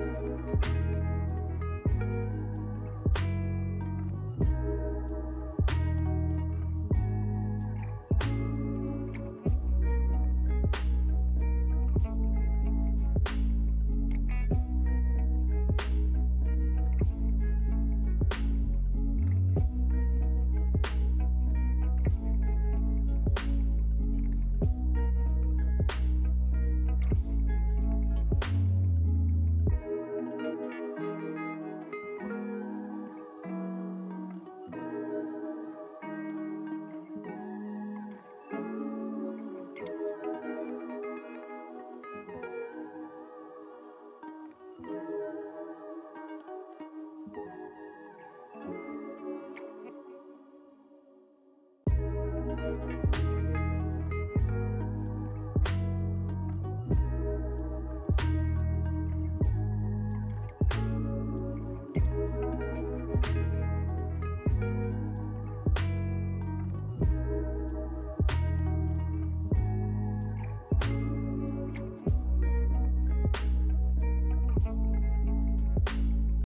Bye.